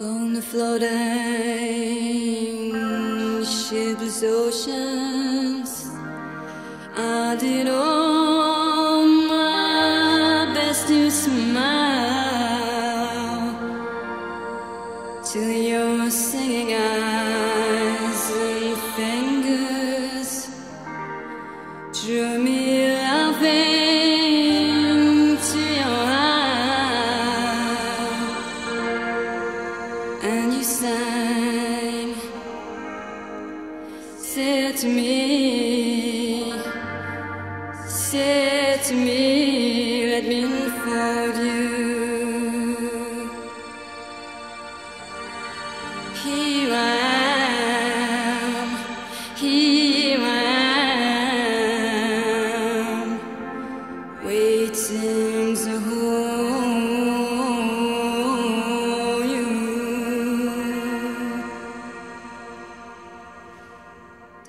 On the floating shipless oceans, I did all my best to smile. To your singing eyes and fingers drew me laughing and you sang said to me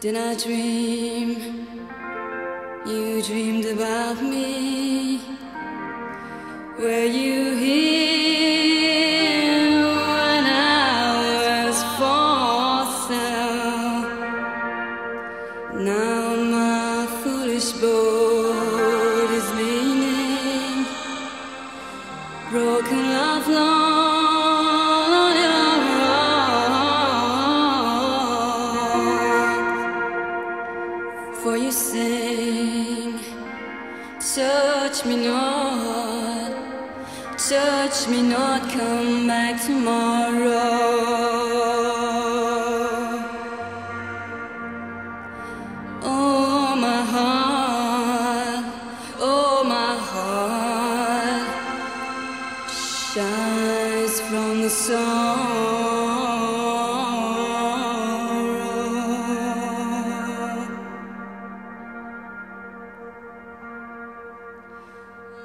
Did I dream? You dreamed about me. Were you here when I was for sale? Now my foolish boat is leaning, broken love long touch me not, touch me not, come back tomorrow. Oh my heart, oh my heart shines from the sorrow.